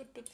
Tut, tut.